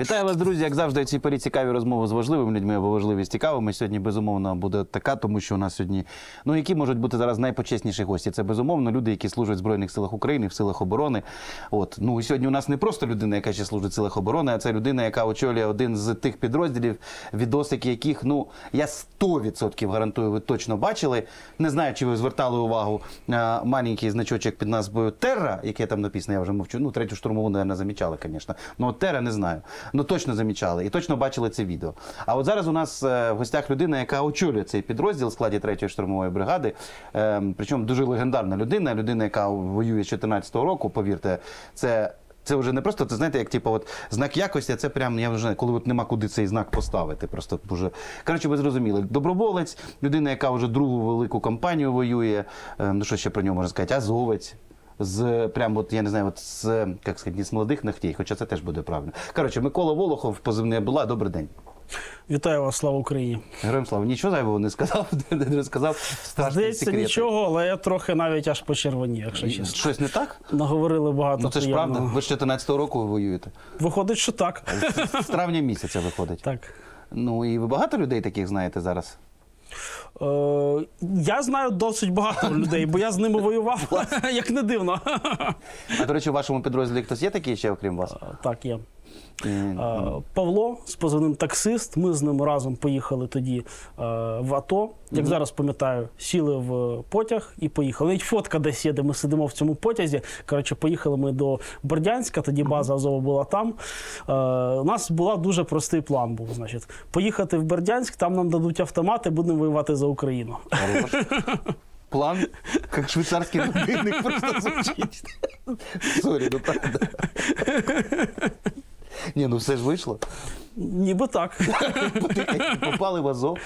Вітаю вас, друзі. Як завжди, у цій порі цікаві розмови з важливими людьми або важливі з цікавими. Сьогодні безумовно буде така, тому що у нас сьогодні, ну які можуть бути зараз найпочесніші гості. Це безумовно люди, які служать в Збройних силах України, в силах оборони. От ну сьогодні у нас не просто людина, яка ще служить в силах оборони, а це людина, яка очолює один з тих підрозділів, відосики яких ну я 100% гарантую, ви точно бачили. Не знаю, чи ви звертали увагу а, маленький значочок під назвою Терра, яке там написано, я вже мовчу. Ну, третю штурмову, наверное, замічали, звісно. Ну, Терра не знаю. Ну точно замічали і точно бачили це відео. А от зараз у нас е, в гостях людина, яка очолює цей підрозділ в складі третьої штурмової бригади. Е, причому дуже легендарна людина, людина, яка воює з 2014 року. Повірте, це. Це вже не просто, це знаєте, як типу, от знак якості, а це прям я вже коли от нема куди цей знак поставити. Просто вже коротше, ви зрозуміли. Доброволець, людина, яка вже другу велику кампанію воює. Е, ну що ще про нього можна сказати? Азовець. З прям от я не знаю, от з як сказати, з молодих ногтей, хоча це теж буде правильно. Коротше, Микола Волохов, позивне була. Добрий день. Вітаю вас, слава Україні. Героям слава. Нічого зайвого не сказав, не. Страшні Здається, секрети. нічого, але я трохи навіть аж почервонів, якщо чесно. Щось не так? Наговорили багато. Ну це ж приємного. правда. Ви з 14-го року воюєте. Виходить, що так. З травня місяця виходить. так. Ну і ви багато людей таких знаєте зараз? Е, я знаю досить багато людей, бо я з ними воював, як не дивно. А до речі, у вашому підрозділі хтось є такий ще, окрім вас? так, є. Павло з позивним таксист. Ми з ним разом поїхали тоді в АТО. Як зараз пам'ятаю, сіли в потяг і поїхали. Навіть фотка десь є, де ми сидимо в цьому потязі. Коротше, поїхали ми до Бердянська, тоді база Азова була там. У нас була дуже простий план. Був значить, поїхати в Бердянськ, там нам дадуть автомати, будемо воювати за Україну. План, як швейцарський годинник, просто звучить. Sorry, ну правда. Ні, ну все ж вийшло. Ніби так. Попали в Азов.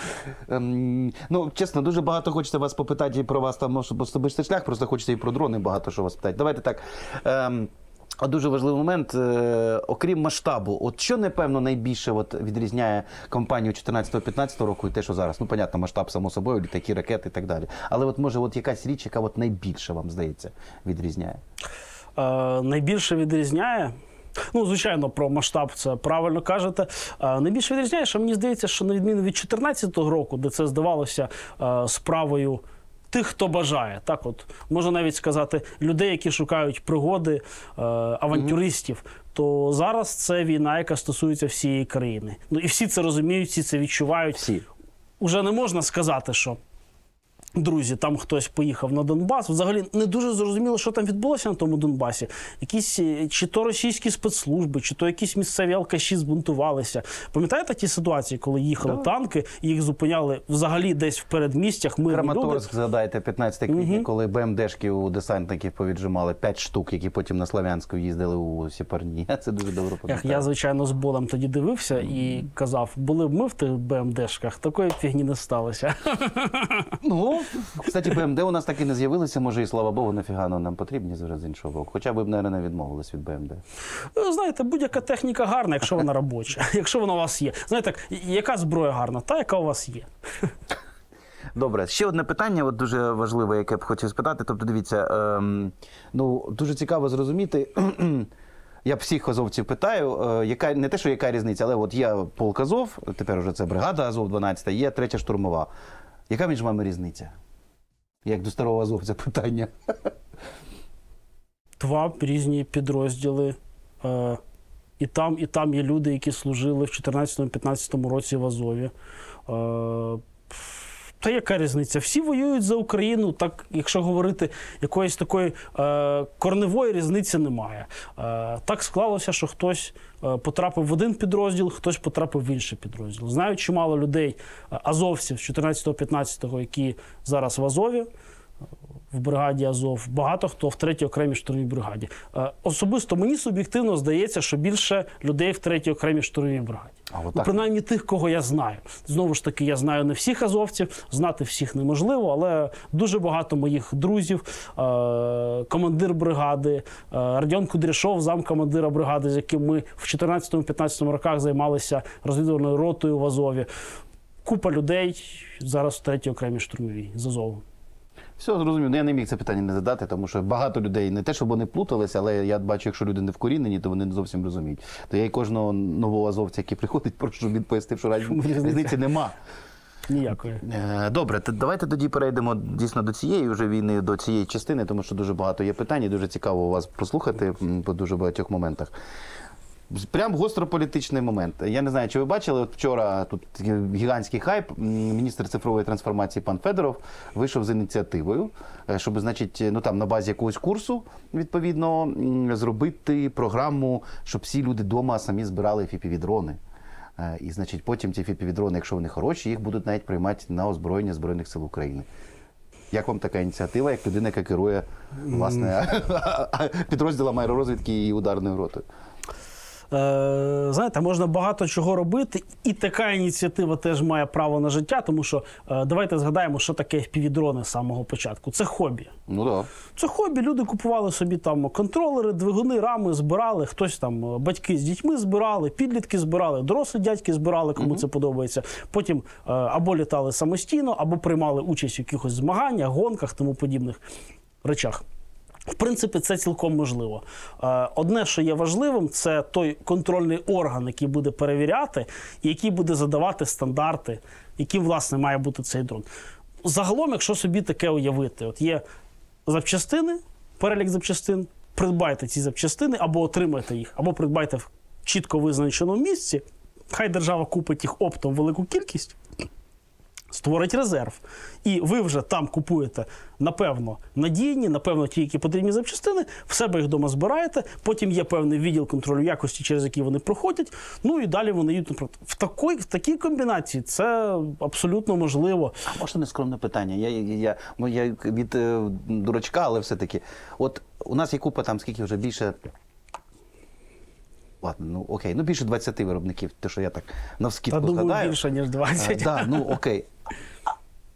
Ем, ну, чесно, дуже багато хочеться вас попитати і про вас там може, особистий шлях, просто хочеться і про дрони багато що вас питати. Давайте так. Ем, а дуже важливий момент, е, окрім масштабу, от що напевно найбільше от, відрізняє кампанію 14-15 року і те, що зараз, ну, понятно, масштаб, само собою, літаки, ракети і так далі. Але от може от якась річ, яка от найбільше вам здається відрізняє. Е, найбільше відрізняє. Ну, звичайно, про масштаб це правильно кажете. Е, найбільше відрізняє, що мені здається, що на відміну від 2014 року, де це здавалося е, справою тих, хто бажає, так от можна навіть сказати, людей, які шукають пригоди, е, авантюристів. То зараз це війна, яка стосується всієї країни. Ну і всі це розуміють, всі це відчувають. Всі. Уже не можна сказати, що. Друзі, там хтось поїхав на Донбас. Взагалі не дуже зрозуміло, що там відбулося на тому Донбасі. Якісь е, чи то російські спецслужби, чи то якісь місцеві алкаші збунтувалися. Пам'ятаєте ті ситуації, коли їхали танки, і їх зупиняли взагалі десь в передмістях люди? Краматорськ, згадайте, 15 квітня, коли БМДшки у десантників повіджимали 5 штук, які потім на Славянську їздили у Сіпарні. Я це дуже добре пам'ятаю. я, звичайно, з болем тоді дивився і казав, були б ми в тих БМДшках, такої фігні не сталося. Ну, кстати, БМД у нас так і не з'явилися, може, і слава Богу, нафіга нам потрібні зараз з іншого боку. Хоча б, мабуть, не відмовились від БМД. Ви знаєте, будь-яка техніка гарна, якщо вона робоча, якщо вона у вас є. Знаєте, яка зброя гарна, та яка у вас є. Добре, ще одне питання, от дуже важливе, яке б хотів спитати. Тобто, дивіться, ем, ну дуже цікаво зрозуміти. Я всіх азовців питаю, е, яка не те, що яка різниця, але от є полк Азов, тепер вже це бригада Азов 12, є третя штурмова. Яка між вами різниця? Як до старого азовця питання. Два різні підрозділи. Е, і там, і там є люди, які служили в 2014-2015 році в Азові. Та яка різниця? Всі воюють за Україну. Так, якщо говорити, якоїсь такої е, корневої різниці немає. Е, так склалося, що хтось е, потрапив в один підрозділ, хтось потрапив в інший підрозділ. Знаю чимало людей, е, азовців з 14-15, які зараз в Азові в бригаді Азов, багато хто в третій окремій штурмовій бригаді. Е, Особисто мені суб'єктивно здається, що більше людей в третій окремій штурмовій бригаді. А Ну, принаймні тих, кого я знаю. Знову ж таки, я знаю не всіх азовців, знати всіх неможливо, але дуже багато моїх друзів, е, командир бригади, е, Радіон Кудряшов, замкомандира бригади, з яким ми в 14-15 роках займалися розвідувальною ротою в Азові. Купа людей зараз в третій окремій штурмовій з Азову. Все зрозумів. Ну, я не міг це питання не задати, тому що багато людей не те, щоб вони плуталися, але я бачу, якщо люди не вкорінені, то вони не зовсім розуміють. То я і кожного нового азовця, який приходить, прошу, пояснив, що різниці нема. Ніякої. Е, Добре, то давайте тоді перейдемо дійсно до цієї вже війни, до цієї частини, тому що дуже багато є питань, і дуже цікаво вас послухати по дуже багатьох моментах. Прям гострополітичний момент. Я не знаю, чи ви бачили, от вчора тут гігантський хайп. Міністр цифрової трансформації пан Федоров вийшов з ініціативою, е, щоб, значить, ну там на базі якогось курсу відповідно зробити програму, щоб всі люди вдома самі збирали фіпівідрони. Е, І, значить, потім ці фіпівідрони, якщо вони хороші, їх будуть навіть приймати на озброєння Збройних сил України. Як вам така ініціатива, як людина, яка керує власне підрозділом аеророзвідки і ударною ротою? Е, знаєте, можна багато чого робити, і така ініціатива теж має право на життя, тому що е, давайте згадаємо, що таке FPV-дрони з самого початку. Це хобі. Ну так. Це хобі. Люди купували собі там контролери, двигуни, рами збирали. Хтось там е, батьки з дітьми збирали, підлітки збирали, дорослі дядьки збирали, кому це подобається. Потім або літали самостійно, або приймали участь в якихось змаганнях, гонках, тому подібних речах. В принципі, це цілком можливо. Е, Одне, що є важливим, це той контрольний орган, який буде перевіряти, який буде задавати стандарти, яким, власне, має бути цей дрон. Загалом, якщо собі таке уявити, от є запчастини, перелік запчастин, придбайте ці запчастини або отримайте їх, або придбайте в чітко визначеному місці. Хай держава купить їх оптом велику кількість, створить резерв. І ви вже там купуєте, напевно, надійні, напевно, ті, які потрібні запчастини, в себе їх вдома збираєте. Потім є певний відділ контролю якості, через який вони проходять. Ну і далі вони йдуть наприклад. В такій, в такій комбінації це абсолютно можливо. А можна нескромне питання? Я, я, я, ну, я від е, дурачка, але все-таки. От у нас є купа там скільки вже більше. Ладно, ну окей, ну більше 20 виробників, те, що я так Та навскідку думаю, більше ніж Е, 20. да, ну окей. А,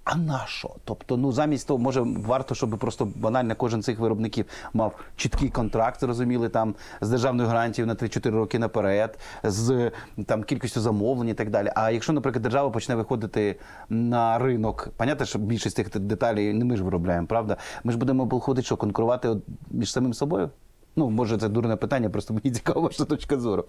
а на що? Тобто, ну замість того, може, варто, щоб просто банально кожен з цих виробників мав чіткий контракт, зрозуміли там з державною гарантією на 3-4 роки наперед, з там кількістю замовлень і так далі. А якщо, наприклад, держава почне виходити на ринок, понятно, що більшість цих деталей не ми ж виробляємо, правда? Ми ж будемо виходити, що конкурувати між самим собою? Ну, може, це дурне питання, просто мені цікава ваша точка зору.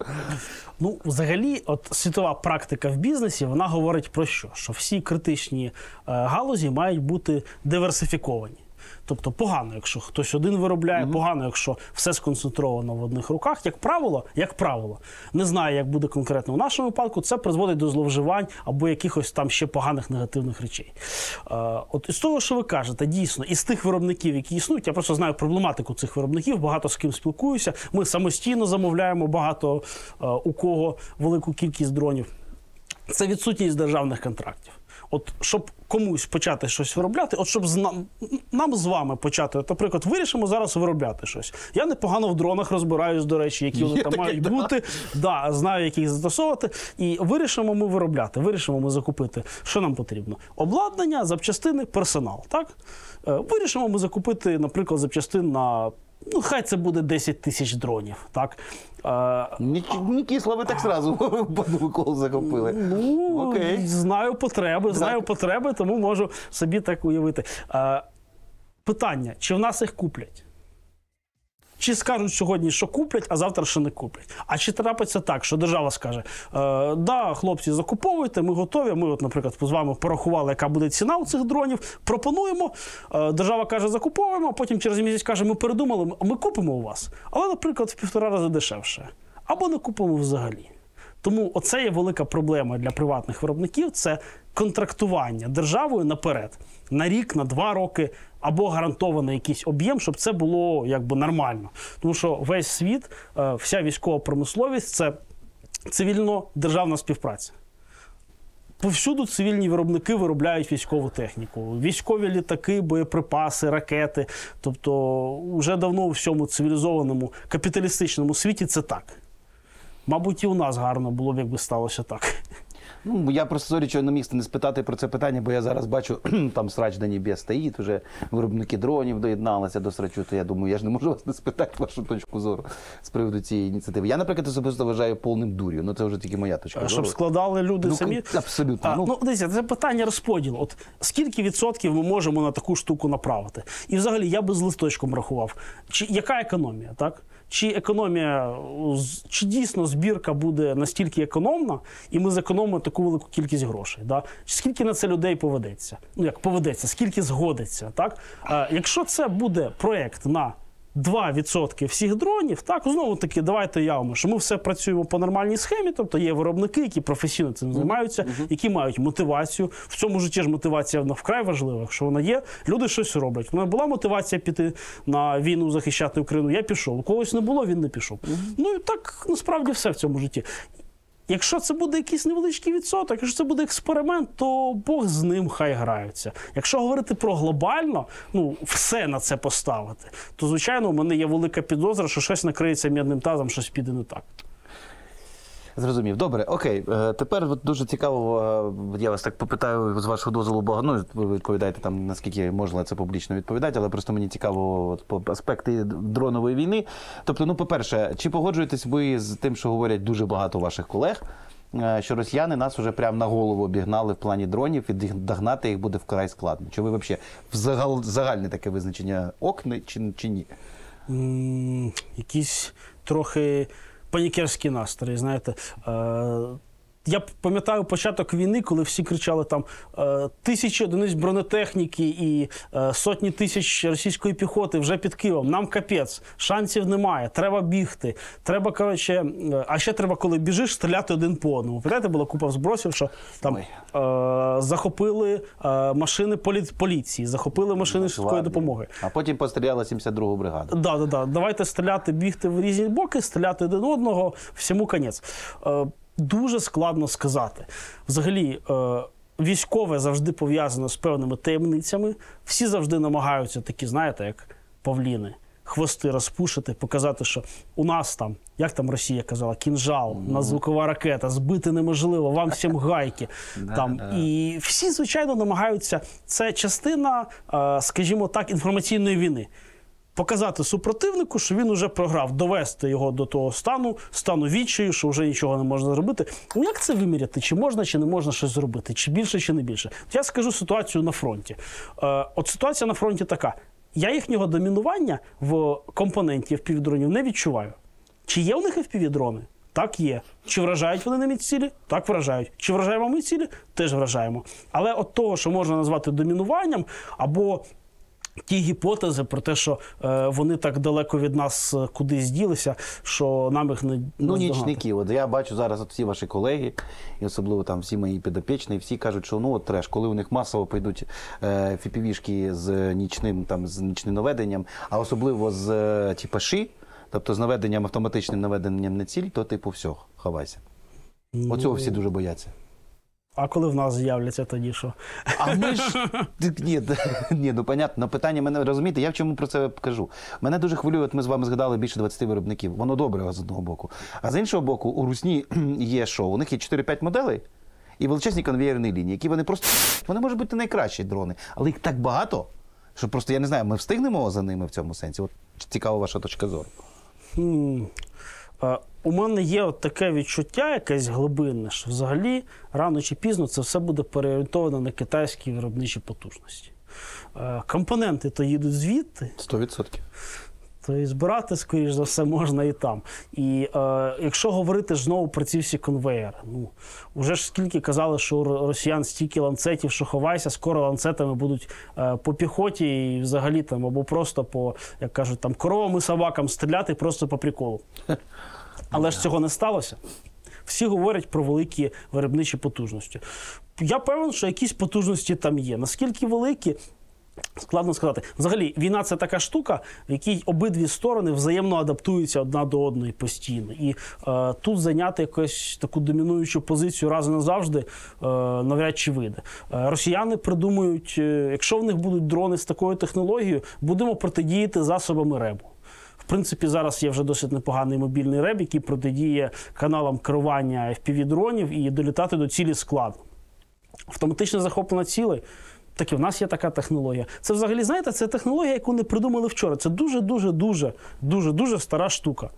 Ну, взагалі, от світова практика в бізнесі вона говорить про що? Що всі критичні е, галузі мають бути диверсифіковані. Тобто погано, якщо хтось один виробляє, погано, якщо все сконцентровано в одних руках. Як правило, як правило, не знаю, як буде конкретно в нашому випадку, це призводить до зловживань або якихось там ще поганих негативних речей. Е, от із того, що ви кажете, дійсно, із тих виробників, які існують, я просто знаю проблематику цих виробників, багато з ким спілкуюся. Ми самостійно замовляємо багато е, у кого велику кількість дронів. Це відсутність державних контрактів. От щоб комусь почати щось виробляти, от щоб з нам, нам з вами почати, от, наприклад, вирішимо зараз виробляти щось. Я непогано в дронах розбираюсь, до речі, які вони там таке, мають да. бути. Да, знаю, як їх застосовувати. І вирішимо ми виробляти, вирішимо ми закупити. Що нам потрібно? Обладнання, запчастини, персонал. Так? Е, Вирішимо ми закупити, наприклад, запчастин на. Ну, хай це буде 10 тисяч дронів. Так? Е, Не, кисло, ви так зразу в одну захопили. Ну, Окей. знаю потреби, знаю потреби, тому можу собі так уявити. А, питання: чи в нас їх куплять? Чи скажуть сьогодні, що куплять, а завтра що не куплять? А чи трапиться так, що держава скаже: е, да, хлопці, закуповуйте, ми готові. Ми, от, наприклад, з вами порахували, яка буде ціна у цих дронів. Пропонуємо. Е, держава каже, закуповуємо, а потім через місяць каже, ми передумали, ми купимо у вас. Але, наприклад, в півтора рази дешевше. Або не купимо взагалі. Тому оце є велика проблема для приватних виробників це контрактування державою наперед на рік, на два роки, або гарантований якийсь об'єм, щоб це було якби нормально. Тому що весь світ, е, вся військова промисловість це цивільно-державна співпраця. Повсюду цивільні виробники виробляють військову техніку, військові літаки, боєприпаси, ракети. Тобто, вже давно у всьому цивілізованому капіталістичному світі це так. Мабуть, і у нас гарно було б, якби сталося так. Ну, я просто sorry, що не міг не спитати про це питання, бо я зараз бачу, там срач до небес стоїть, вже виробники дронів доєдналися до срачу, то я думаю, я ж не можу вас не спитати вашу точку зору з приводу цієї ініціативи. Я, наприклад, особисто вважаю повним дур'ю, ну це вже тільки моя точка зору. Щоб складали люди Ну, самі. абсолютно. А, Ну. ну, дивіться, це питання розподілу. От скільки відсотків ми можемо на таку штуку направити? І взагалі я би з листочком рахував. Чи яка економія, так? Чи економія, чи дійсно збірка буде настільки економна, і ми зекономимо таку велику кількість грошей? Да? Скільки на це людей поведеться? Ну як поведеться, скільки згодиться? Так? Е, якщо це буде проект на 2% всіх дронів, так знову таки, давайте явимо, що ми все працюємо по нормальній схемі. Тобто є виробники, які професійно цим займаються, які мають мотивацію. В цьому житті ж мотивація вона вкрай важлива. Якщо вона є, люди щось роблять. У мене була мотивація піти на війну захищати Україну. Я пішов. У когось не було, він не пішов. Ну і так насправді все в цьому житті. Якщо це буде якийсь невеличкий відсоток, якщо це буде експеримент, то Бог з ним хай граються. Якщо говорити про глобально, ну все на це поставити, то звичайно у мене є велика підозра, що щось накриється м'ядним тазом, щось піде не так. Зрозумів. Добре, окей. Е, Тепер дуже цікаво, е, я вас так попитаю з вашого дозволу, бо ну, ви відповідаєте там, наскільки можна це публічно відповідати, але просто мені цікаво от, по аспекти дронової війни. Тобто, ну, по-перше, чи погоджуєтесь ви з тим, що говорять дуже багато ваших колег? е, Що росіяни нас вже прямо на голову обігнали в плані дронів, і догнати їх буде вкрай складно. Чи ви взагалі взагал, загальне таке визначення окни чи, чи ні? Якісь трохи панікерські настрої. Знаєте, е, я пам'ятаю початок війни, коли всі кричали там е, тисячі одиниць бронетехніки і е, сотні тисяч російської піхоти вже під Києвом. Нам капець, шансів немає. Треба бігти. Треба коротше, а ще треба, коли біжиш, стріляти один по одному. Пам'ятаєте, була купа збросів, що там е, захопили е, машини полі- поліції, захопили машини швидкої допомоги. А потім постріляла 72-гу бригаду. Да, да, да. Давайте стріляти, бігти в різні боки, стріляти один одного, всьому конець. Дуже складно сказати. Взагалі, е, військове завжди пов'язано з певними таємницями. Всі завжди намагаються такі, знаєте, як павліни. Хвости розпушити, показати, що у нас там, як там Росія казала, кінжал, надзвукова ракета, збити неможливо, вам всім гайки. там. І всі, звичайно, намагаються. Це частина, е, скажімо так, інформаційної війни показати супротивнику, що він уже програв, довести його до того стану, стану відчаю, що вже нічого не можна зробити. Ну як це виміряти? Чи можна, чи не можна щось зробити, чи більше, чи не більше? Я скажу ситуацію на фронті. Е, от ситуація на фронті така: я їхнього домінування в компоненті впівдронів не відчуваю. Чи є у них впівдрони? Так є. Чи вражають вони нами цілі? Так вражають. Чи вражаємо ми цілі? Теж вражаємо. Але от того, що можна назвати домінуванням, або ті гіпотези про те, що е, вони так далеко від нас е, кудись ділися, що нам їх не Ну, нічники. От я бачу зараз от всі ваші колеги, і особливо там всі мої підопічні, всі кажуть, що ну от треш, коли у них масово прийдуть е, фіпівішки з нічним там з нічним наведенням, а особливо з е, типа ши, тобто з наведенням автоматичним наведенням на ціль, то типу все, ховайся. Оцього всі дуже бояться. А коли в нас з'являться тоді що? А ми ж ні, ні, ну понятно. Питання мене розумієте, я в чому про це кажу. Мене дуже хвилює, от ми з вами згадали більше 20 виробників. Воно добре з одного боку. А з іншого боку, у Русні є що? У них є 4-5 моделей і величезні конвеєрні лінії, які вони просто вони можуть бути найкращі дрони, але їх так багато, що просто я не знаю, ми встигнемо за ними в цьому сенсі. От цікава ваша точка зору. Е, У мене є от таке відчуття, якесь глибинне, що взагалі рано чи пізно це все буде переорієнтовано на китайські виробничі потужності. Е, Компоненти то їдуть звідти, 100%. то і збирати, скоріш за все, можна і там. І е, якщо говорити ж знову про ці всі конвеєри, ну вже ж скільки казали, що у росіян стільки ланцетів, що ховайся, скоро ланцетами будуть е, по піхоті і взагалі там або просто по, як кажуть, там коровам і собакам стріляти просто по приколу. Але ж цього не сталося. Всі говорять про великі виробничі потужності. Я певен, що якісь потужності там є. Наскільки великі, Складно сказати. Взагалі, війна це така штука, в якій обидві сторони взаємно адаптуються одна до одної постійно. І е, тут зайняти якусь таку домінуючу позицію раз і назавжди е, навряд чи вийде. Е, росіяни придумують, е, якщо в них будуть дрони з такою технологією, будемо протидіяти засобами РЕБу. В принципі, зараз є вже досить непоганий мобільний реб, який протидіє каналам керування FPV-дронів і долітати до цілі складно. Автоматичне захоплення цілей. Так і в нас є така технологія. Це взагалі, знаєте, це технологія, яку не придумали вчора. Це дуже, дуже, дуже, дуже, дуже стара штука.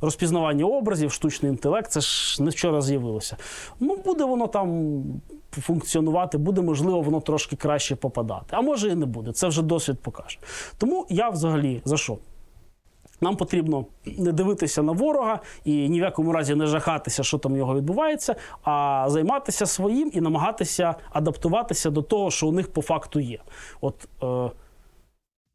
Розпізнавання образів, штучний інтелект, це ж не вчора з'явилося. Ну, буде воно там функціонувати, буде, можливо, воно трошки краще попадати. А може і не буде. Це вже досвід покаже. Тому я взагалі за що? Нам потрібно не дивитися на ворога і ні в якому разі не жахатися, що там в нього відбувається, а займатися своїм і намагатися адаптуватися до того, що у них по факту є. От е,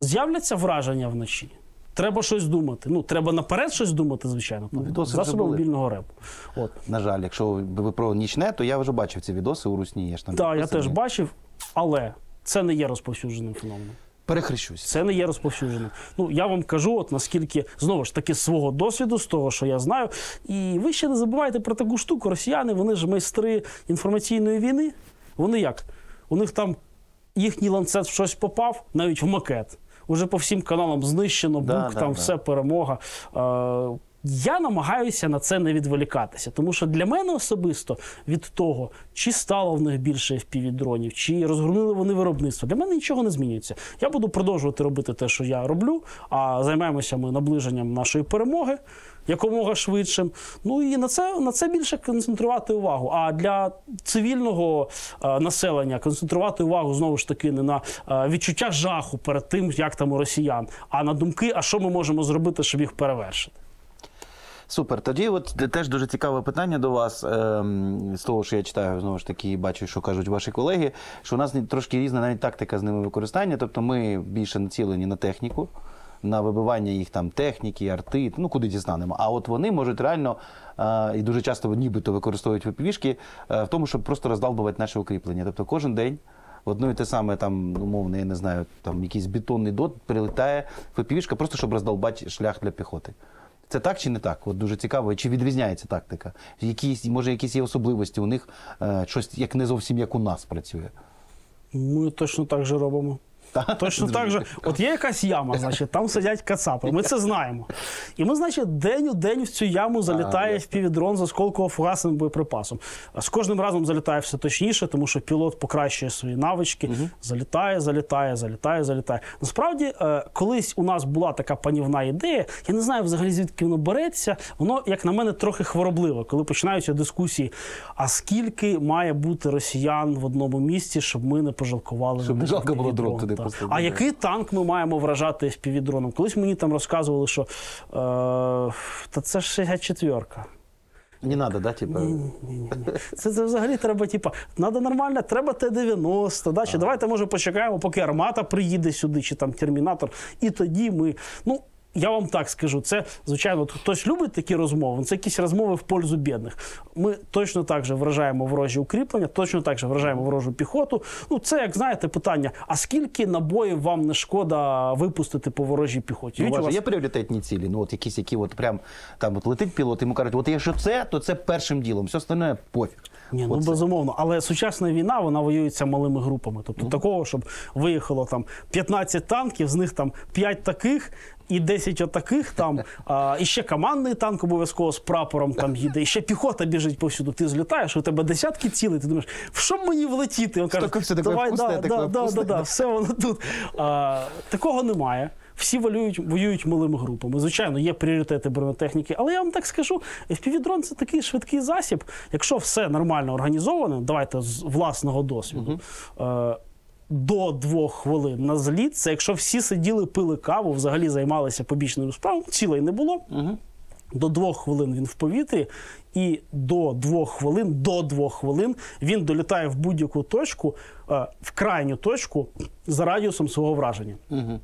з'являться враження вночі. Треба щось думати. Ну, треба наперед щось думати, звичайно. Ну, відоси засоби мобільного репу. От. На жаль, якщо ви про нічне, то я вже бачив ці відоси у Русні. Я ж там Так, я теж бачив, але це не є розповсюдженим феноменом. Перехрещусь. Це не є розповсюдженим. Ну я вам кажу, от наскільки знову ж таки з свого досвіду, з того, що я знаю. І ви ще не забувайте про таку штуку. Росіяни, вони ж майстри інформаційної війни. Вони як? У них там їхній ланцет в щось попав, навіть в макет. Уже по всім каналам знищено, Да, бук, да, там да. все перемога. Я намагаюся на це не відволікатися, тому що для мене особисто від того, чи стало в них більше FPV-дронів, чи розгорнули вони виробництво, для мене нічого не змінюється. Я буду продовжувати робити те, що я роблю, а займаємося ми наближенням нашої перемоги якомога швидшим. Ну і на це, на це більше концентрувати увагу. А для цивільного е, населення концентрувати увагу знову ж таки не на е, відчуття жаху перед тим, як там у росіян, а на думки, а що ми можемо зробити, щоб їх перевершити. Супер. Тоді, от теж дуже цікаве питання до вас. ем, З того, що я читаю, знову ж таки, бачу, що кажуть ваші колеги, що у нас трошки різна навіть тактика з ними використання. Тобто ми більше націлені на техніку, на вибивання їх там техніки, арти, ну куди дістанемо. А от вони можуть реально е, і дуже часто нібито використовують випівішки в тому, щоб просто роздалбувати наше укріплення. Тобто кожен день. Одно і те саме, там, умовно, я не знаю, там якийсь бетонний дот прилітає ФПВ-шка, просто щоб роздолбати шлях для піхоти. Це так чи не так? От дуже цікаво. Чи відрізняється тактика? Якісь, може, якісь є особливості у них, е, щось як не зовсім як у нас працює. Ми точно так же робимо. Точно так же. От є якась яма, значить, там сидять кацапи. Ми це знаємо. І ми, значить, день у день в цю яму залітає впівдрон з осколково-фугасним боєприпасом. З кожним разом залітає все точніше, тому що пілот покращує свої навички. Залітає, залітає, залітає, залітає. Насправді, е, колись у нас була така панівна ідея. Я не знаю взагалі звідки воно береться. Воно, як на мене, трохи хворобливо, коли починаються дискусії. А скільки має бути росіян в одному місці, щоб ми не пожалкували Щоб не жалко було FPV-дрон, туди. Просто А який танк ми маємо вражати FPV-дроном? Колись мені там розказували, що е, та це ж 64-ка. Не треба, да, типа? Ні-ні-ні. Це, це взагалі треба, типа, треба нормально, треба Т-90. Да? Чи давайте, може, почекаємо, поки армата приїде сюди, чи там термінатор. І тоді ми. Ну, я вам так скажу, це, звичайно, от хтось любить такі розмови, це якісь розмови в пользу бідних. Ми точно так же вражаємо ворожі укріплення, точно так же вражаємо ворожу піхоту. Ну, це, як знаєте, питання: а скільки набоїв вам не шкода випустити по ворожій піхоті? Ну, у вас є пріоритетні цілі, ну от якісь, які от прям там от летить пілот, йому кажуть, от якщо це, то це першим ділом, все остальне пофіг. Ні, ну Оце. безумовно. Але сучасна війна вона воюється малими групами. Тобто такого, щоб виїхало там 15 танків, з них там 5 таких. І 10 отаких там, а, і ще командний танк обов'язково з прапором там їде, і ще піхота біжить повсюду. Ти злітаєш, у тебе десятки цілей. Ти думаєш, в що мені влетіти? Він каже, давай, да, да, да, да, да. все воно тут. А, такого немає. Всі воюють, воюють малими групами. Звичайно, є пріоритети бронетехніки, але я вам так скажу: FPV-дрон – це такий швидкий засіб. Якщо все нормально організовано, давайте з власного досвіду. Е, до двох хвилин на зліт, це якщо всі сиділи, пили каву, взагалі займалися побічною справою, цілей не було. Угу. До двох хвилин він в повітрі, і до двох хвилин, до двох хвилин він долітає в будь-яку точку, е, в крайню точку за радіусом свого враження. Угу.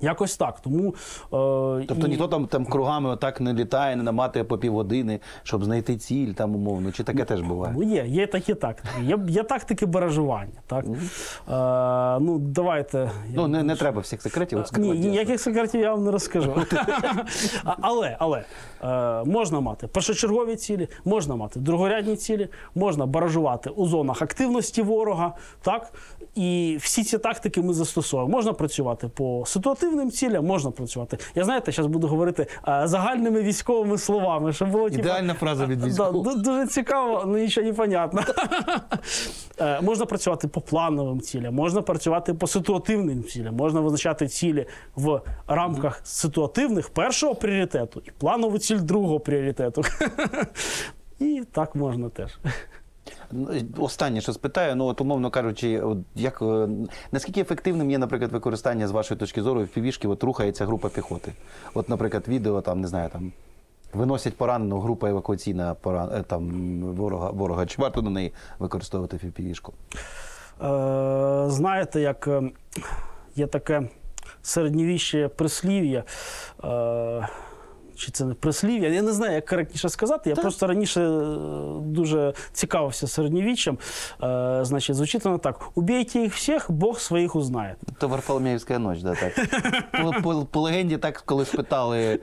Якось так. Тому, е, Тобто і- ніхто там, там кругами отак не літає, не наматує по півгодини, щоб знайти ціль там умовно, чи таке теж буває. Ну, є, є такі тактики. Є, є тактики баражування. Так? Е, ну, давайте. Ну, не, не треба всіх секретів Ні, ніяких секретів я вам не розкажу. Але але е, можна мати першочергові цілі, можна мати другорядні цілі, можна баражувати у зонах активності ворога. Так? І всі ці тактики ми застосовуємо. Можна працювати по ситуації. Ситуативним цілям можна працювати. Я знаєте, зараз буду говорити загальними військовими словами, щоб було Ідеальна фраза від військового. ду- дуже цікаво, але нічого не понятно. Е, можна працювати по плановим цілям, можна працювати по ситуативним цілям, можна визначати цілі в рамках ситуативних першого пріоритету і планову ціль другого пріоритету. І так можна теж. Останнє, що спитаю, ну от умовно кажучи, от як е, наскільки ефективним є, наприклад, використання з вашої точки зору в півішки, от рухається група піхоти? От, наприклад, відео там не знаю, там виносять поранену група евакуаційна поран... е, там ворога ворога. Чи варто на неї використовувати півішку? Е, знаєте, як е, є таке середньовіще прислів'я. Е, чи це не прислів'я? Я не знаю, як коректніше сказати. Я просто раніше е, дуже цікавився середньовіччям. Е, значить, звучить воно так: убійте їх всіх, Бог своїх узнає. То Варфоломєвська ніч, да, так. По, по, по легенді, так, коли спитали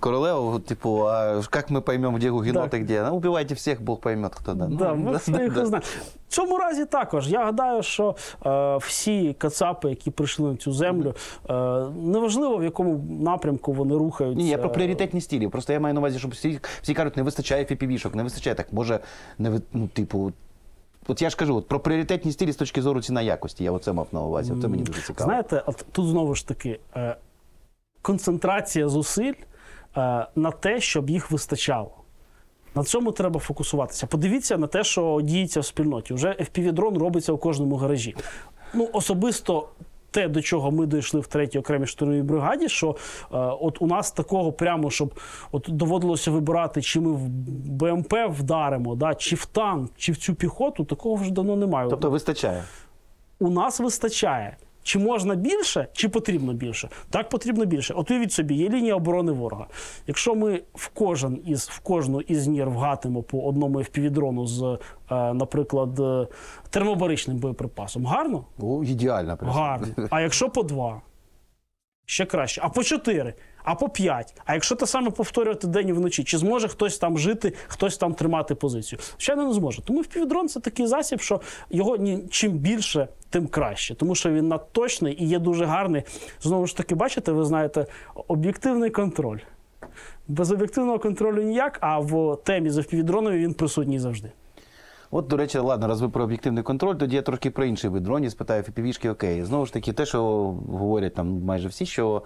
королеву, типу, а як ми поймемо, де гугеноти, Так. де? Ну, убивайте всіх, Бог пойме, хто да. Да, ну, Бог своїх да. узнає. В цьому разі також. Я гадаю, що е, всі кацапи, які прийшли на цю землю, е, неважливо в якому напрямку вони рухаються. Ні, я про пріоритетні стилі. Просто я маю на увазі, щоб всі, всі кажуть, не вистачає фіпівішок, не вистачає так. Може, не ну, типу. От я ж кажу, от про пріоритетні стилі з точки зору ціна якості. Я оце мав на увазі. Це мені дуже цікаво. Знаєте, от тут знову ж таки е, концентрація зусиль е, на те, щоб їх вистачало. На цьому треба фокусуватися. Подивіться на те, що діється в спільноті. Уже FPV-дрон робиться у кожному гаражі. Ну, особисто. Те, до чого ми дійшли в третій окремій штурмовій бригаді, що е, от у нас такого прямо, щоб от доводилося вибирати, чи ми в БМП вдаримо, да, чи в танк, чи в цю піхоту, такого вже давно немає. Тобто вистачає. у нас вистачає. Чи можна більше, чи потрібно більше? Так потрібно більше. От уявіть собі, є лінія оборони ворога. Якщо ми в кожен із в кожну із нір вгатимо по одному FPV-дрону з, е, наприклад, е, термобаричним боєприпасом, гарно? Ну, ідеально. Гарно. А якщо по два? Ще краще. А по чотири, а по п'ять. А якщо те саме повторювати день і вночі, чи зможе хтось там жити, хтось там тримати позицію? Звичайно, не зможе. Тому впівдрон це такий засіб, що його ні, чим більше, тим краще. Тому що він надточний і є дуже гарний. Знову ж таки, бачите, ви знаєте, об'єктивний контроль. Без об'єктивного контролю ніяк, а в темі з впівдронові він присутній завжди. От, до речі, ладно, раз ви про об'єктивний контроль, тоді я трошки про інший вид дронів спитаю фіпівішки, окей. Знову ж таки, те, що говорять там майже всі, що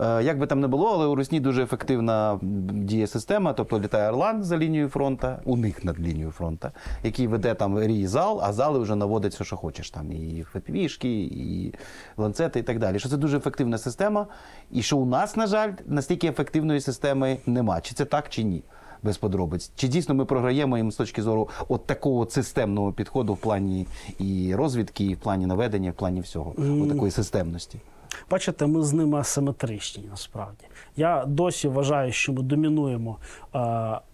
як би там не було, але у Русні дуже ефективна діє система, тобто літає Орлан за лінією фронту, у них над лінією фронту, який веде там рій зал, а зали вже наводить все, що хочеш. Там і ФПВшки, і ланцети, і так далі. Що це дуже ефективна система, і що у нас, на жаль, настільки ефективної системи нема. Чи це так, чи ні? без подробиць. Чи дійсно ми програємо їм з точки зору от такого системного підходу в плані і розвідки, і в плані наведення, і в плані всього, от такої системності? Бачите, ми з ними асиметричні насправді. Я досі вважаю, що ми домінуємо е,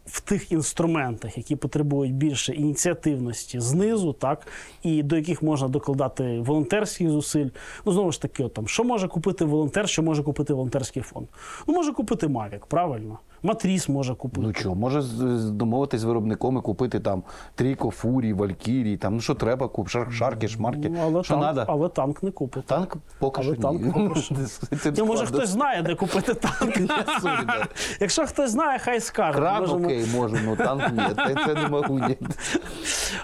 в тих інструментах, які потребують більше ініціативності знизу, так і до яких можна докладати волонтерських зусиль. Ну знову ж таки, от, там, що може купити волонтер, що може купити волонтерський фонд? Ну може купити Мавік, правильно? Матріс може купити. Ну що, може домовитись з виробником і купити там трійко, фурі, валькірі, там ну що треба, куп, шар, шарки, шмарки. Ну, але, що танк, надо? але танк не купить. Танк поки Але що танк ні. поки що. Це Ні, може хтось знає, де купити танк. Якщо хтось знає, хай скаже. Кран окей, можу, ну танк ні, це, не можу. Ні.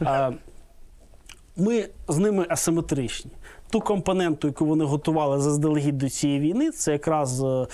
Ми з ними асиметричні. Ту компоненту, яку вони готували заздалегідь до цієї війни, це якраз е, е,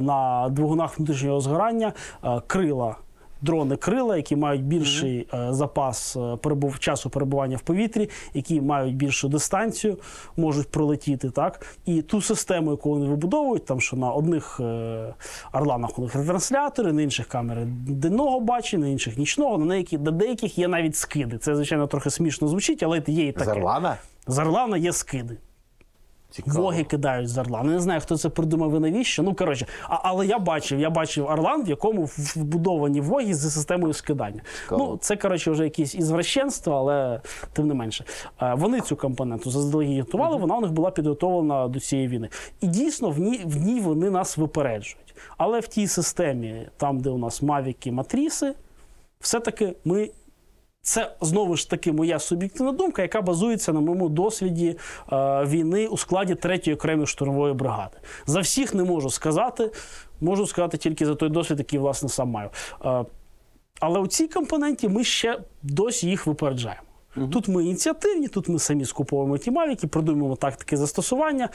на двигунах внутрішнього згорання е, крила. Дрони крила, які мають більший е, запас е, перебув, часу перебування в повітрі, які мають більшу дистанцію, можуть пролетіти. Так? І ту систему, яку вони вибудовують, там що на одних е, орланах у них ретранслятори, на інших камери денного бачення, на інших нічного, на деяких, на деяких є навіть скиди. Це, звичайно, трохи смішно звучить, але є і таке. З Орлана? З Орлана є скиди. Цікаво. Воги кидають з Орлана. Не знаю, хто це придумав і навіщо. Ну, коротше, а, але я бачив, я бачив Орлан, в якому вбудовані воги зі системою скидання. Цікаво. Ну, це, коротше, вже якесь ізвращенство, але тим не менше. Е, Вони цю компоненту заздалегідь готували, вона у них була підготовлена до цієї війни. І дійсно в ній, в ній вони нас випереджують. Але в тій системі, там, де у нас мавіки, матріси, все-таки ми Це знову ж таки моя суб'єктивна думка, яка базується на моєму досвіді е, війни у складі 3-ї окремої штурмової бригади. За всіх не можу сказати, можу сказати тільки за той досвід, який власне сам маю. Е, але у цій компоненті ми ще досі їх випереджаємо. Тут ми ініціативні, тут ми самі скуповуємо ті мавіки, придумуємо тактики застосування. Е,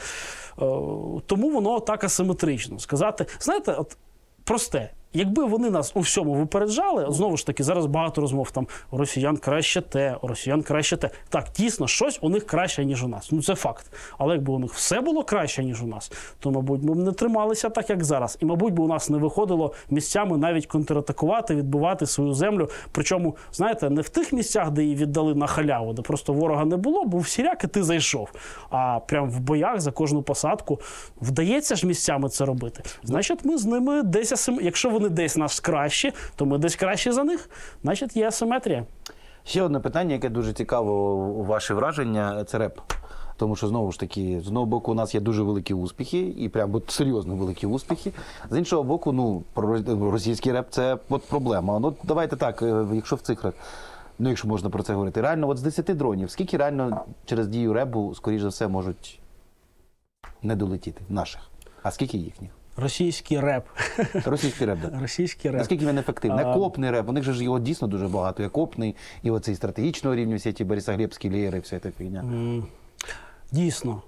тому воно так асиметрично. Сказати, знаєте, от просте. Якби вони нас у всьому випереджали, знову ж таки, зараз багато розмов там у росіян краще те, у росіян краще те. Так, дійсно, щось у них краще, ніж у нас. Ну це факт. Але якби у них все було краще, ніж у нас, то, мабуть, ми б не трималися так, як зараз. І, мабуть, би у нас не виходило місцями навіть контратакувати, відбивати свою землю. Причому, знаєте, не в тих місцях, де її віддали на халяву, де просто ворога не було, був сіряк, і ти зайшов. А прям в боях за кожну посадку вдається ж місцями це робити. Значить, ми з ними десь асим... Якщо вони десь нас кращі, то ми десь краще за них. Значить, є асиметрія. Ще одне питання, яке дуже цікаво, ваші враження, це реп. Тому що знову ж таки, з одного боку, у нас є дуже великі успіхи, і прям серйозно великі успіхи. З іншого боку, ну російський реп це от проблема. Ну давайте так, е, якщо в цифрах, ну якщо можна про це говорити, реально, от з 10 дронів, скільки реально через дію ребу, скоріш за все, можуть не долетіти наших? А скільки їхніх? Російський реп. Російський реп, да. Російський реп. Наскільки він ефективний? А- Копний реп, у них же ж його дійсно дуже багато. І копний, і оцей стратегічного рівня, всі ті Борисоглебські леєри, вся ця фігня. Дійсно.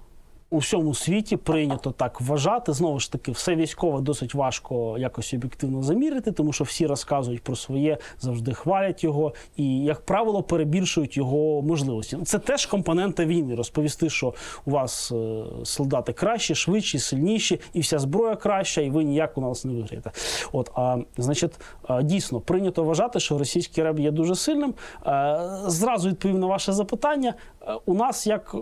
У всьому світі прийнято так вважати. Знову ж таки, все військове досить важко якось об'єктивно замірити, тому що всі розказують про своє, завжди хвалять його і, як правило, перебільшують його можливості. Це теж компонента війни. Розповісти, що у вас е, солдати кращі, швидші, сильніші, і вся зброя краща, і ви ніяк у нас не виграєте. От, а значить, дійсно прийнято вважати, що російський реб є дуже сильним. Е, Зразу відповім на ваше запитання. Е, У нас як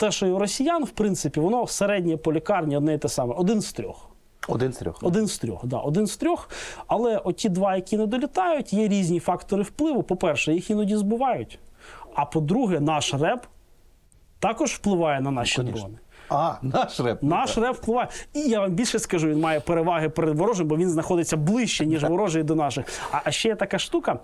те, що і у росіян, в принципі, воно середнє по лікарні одне і те саме. Один з трьох. Один з трьох. Один з трьох, да, один з трьох. Але оті два, які не долітають, є різні фактори впливу. По-перше, їх іноді збивають. А по-друге, наш реп також впливає на наші конечно. дрони. А, наш реп. Наш реп впливає. І я вам більше скажу, він має переваги перед ворожим, бо він знаходиться ближче, ніж ворожий до наших. А, а ще є така штука: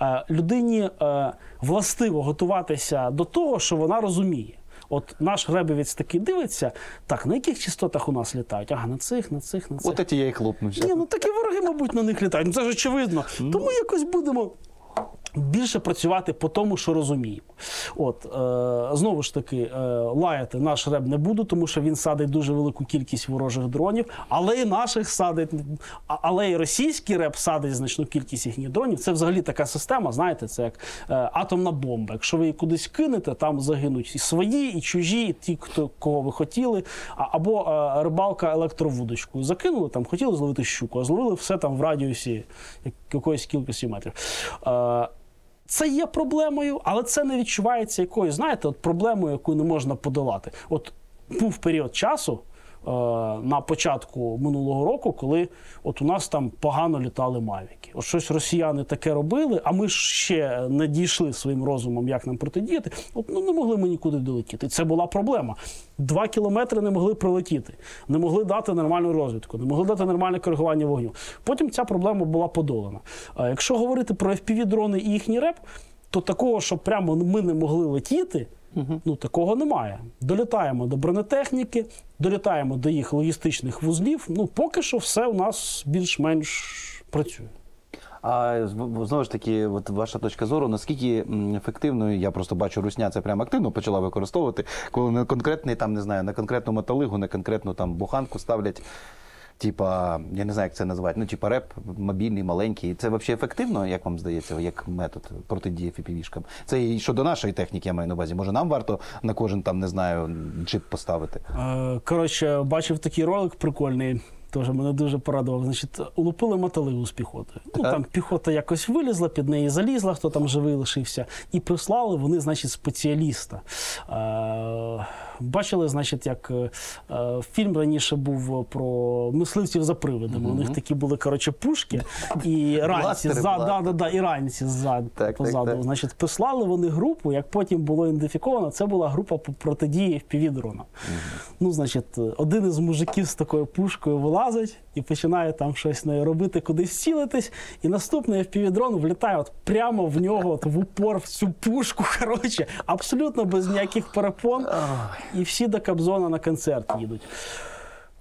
е, людині е, властиво готуватися до того, що вона розуміє. От наш ребівець такий дивиться, так, на яких частотах у нас літають? Ага, на цих, на цих, на цих. От ті я і хлопну. Ні, ну такі вороги, мабуть, на них літають. Ну це ж очевидно. Тому якось будемо. Більше працювати по тому, що розуміємо. От е, знову ж таки, е, лаяти наш реб не буду, тому що він садить дуже велику кількість ворожих дронів, але і наших садить, але і російський реб садить значну кількість їхніх дронів. Це взагалі така система, знаєте, це як е, атомна бомба. Якщо ви її кудись кинете, там загинуть і свої, і чужі, і ті, хто кого ви хотіли. А, або е, рибалка електровудочкою закинули, там хотіли зловити щуку, а зловили все там в радіусі якоїсь кількості метрів. Е, це є проблемою, але це не відчувається якоюсь, знаєте, от проблемою, яку не можна подолати. От був період часу на початку минулого року, коли от у нас там погано літали мавіки. От щось росіяни таке робили, а ми ще не дійшли своїм розумом, як нам протидіяти. От ну не могли ми нікуди долетіти. Це була проблема. Два кілометри не могли прилетіти, не могли дати нормальну розвідку, не могли дати нормальне коригування вогню. Потім ця проблема була подолана. Якщо говорити про FPV-дрони і їхній реп, то такого, що прямо ми не могли летіти, ну такого немає. Долітаємо до бронетехніки, долітаємо до їх логістичних вузлів. Ну поки що все у нас більш-менш працює. А знову ж таки, от ваша точка зору, наскільки ефективною, я просто бачу, Русня це прямо активно почала використовувати, коли на конкретний там не знаю, на конкретну металигу, на конкретну там буханку ставлять. Типа, я не знаю, як це називати. Ну, типа РЕБ мобільний, маленький. Це взагалі ефективно, як вам здається, як метод протидії фіпівішкам? Це і щодо нашої техніки, я маю на увазі. Може, нам варто на кожен там не знаю джип поставити? Е, Коротше, бачив такий ролик прикольний. Теж мене дуже порадував. Значить, улупили металеву з піхоти. Ну там піхота якось вилізла, під неї залізла, хто там живий лишився, і прислали вони, значить, спеціаліста. Бачили, значить, як е, е, фільм раніше був про мисливців за привидами. У них такі були коротше пушки, і ранці за, да, да, да, і ранці ззаду Так, так, позаду. так. Значить, прислали вони групу, як потім було ідентифіковано, це була група по протидії впівдрона. Ну, значить, один із мужиків з такою пушкою вилазить. І починає там щось нею робити, кудись цілитись. І наступний FPV-дрон влітає от прямо в нього, от в упор, в цю пушку. Коротше, абсолютно без ніяких перепон. І всі до Кобзона на концерт їдуть.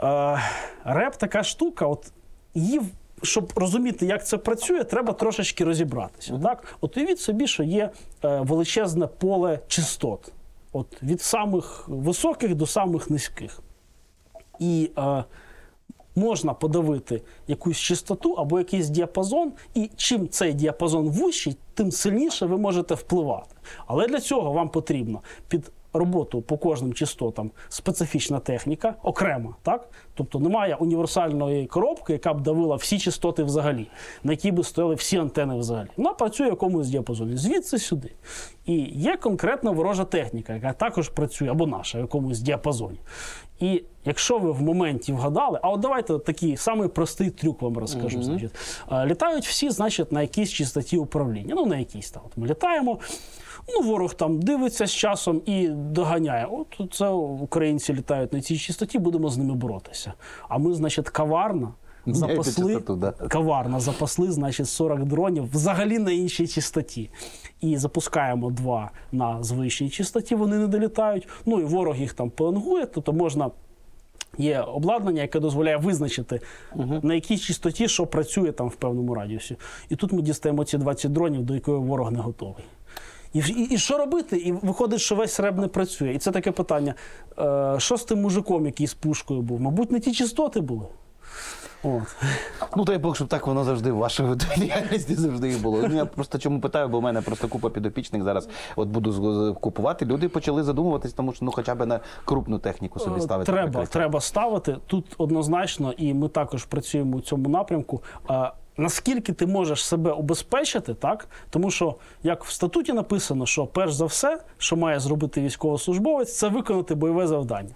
Е, реп така штука, от її. Щоб розуміти, як це працює, треба трошечки розібратися. Так? От уявіть собі, що є е, величезне поле частот, от від самих високих до самих низьких. І е, можна подавити якусь частоту або якийсь діапазон, і чим цей діапазон вищий, тим сильніше ви можете впливати. Але для цього вам потрібно під роботу по кожним частотам специфічна техніка, окрема, так? Тобто немає універсальної коробки, яка б давила всі частоти взагалі, на якій би стояли всі антени взагалі. Вона працює в якомусь діапазоні, звідси сюди. І є конкретна ворожа техніка, яка також працює, або наша в якомусь діапазоні. І якщо ви в моменті вгадали, а от давайте такий самий простий трюк вам розкажу. Значить, Е, літають всі, значить, на якійсь чистоті управління. Ну, на якійсь там. От ми літаємо. Ну, ворог там дивиться з часом і доганяє. От це українці літають на цій чистоті, будемо з ними боротися. А ми, значить, Міняєте запасли, частоту, да. каварно запасли, значить, 40 дронів взагалі на іншій частоті. І запускаємо два на звичній частоті, вони не долітають. Ну і ворог їх там пеленгує, тобто можна. Є обладнання, яке дозволяє визначити, на якій частоті що працює там в певному радіусі. І тут ми дістаємо ці 20 дронів, до якої ворог не готовий. І, і, і що робити? І виходить, що весь реб не працює. І це таке питання: е, що з тим мужиком, який з пушкою був? Мабуть, не ті частоти були. От. Ну, дай Бог, щоб так воно завжди в вашій діяльності завжди і було. Ну, Я просто чому питаю, бо в мене просто купа підопічних зараз от буду з- купувати. Люди почали задумуватись, тому що ну хоча б на крупну техніку собі Е, ставити. Треба, треба ставити. Тут однозначно, і ми також працюємо у цьому напрямку. Наскільки ти можеш себе убезпечити, так? Тому що, як в статуті написано, що перш за все, що має зробити військовослужбовець, це виконати бойове завдання.